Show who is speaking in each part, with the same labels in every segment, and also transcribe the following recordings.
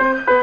Speaker 1: Thank you.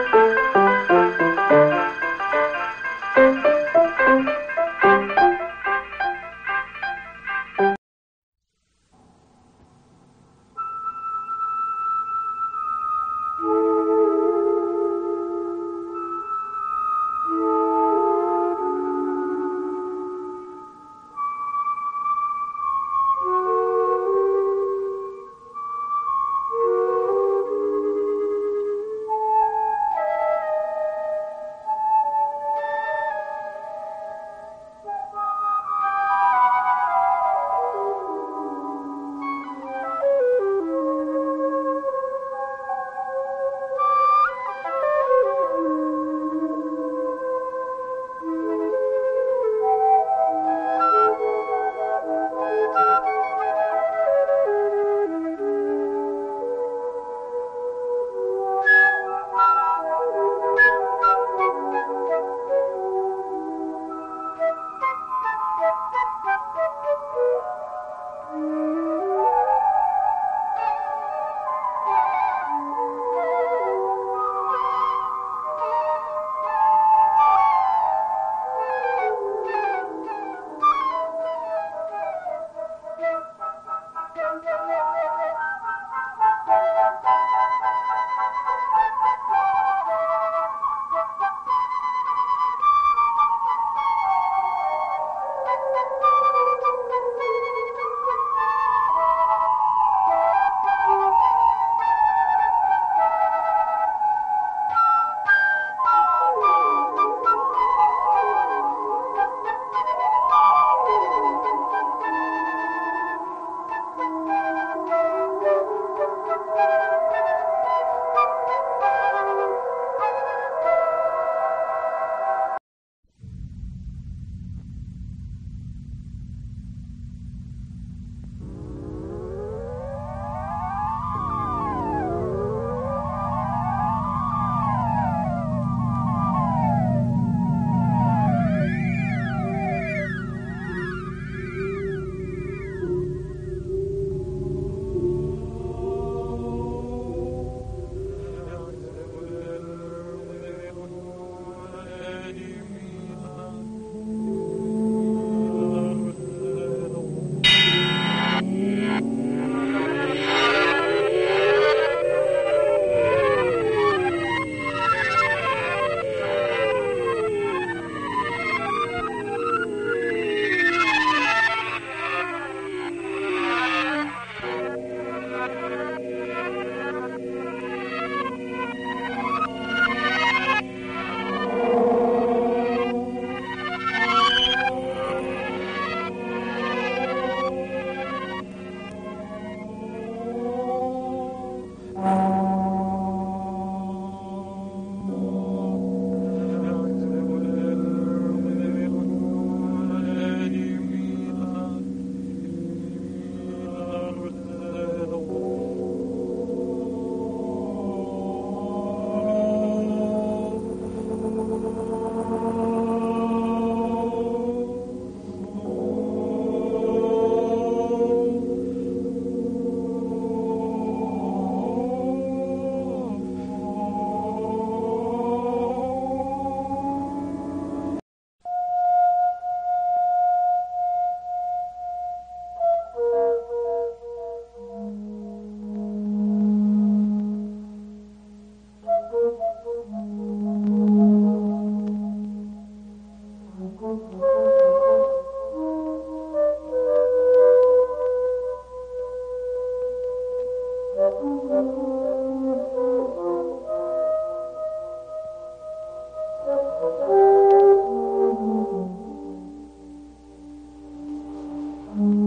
Speaker 1: Música hum.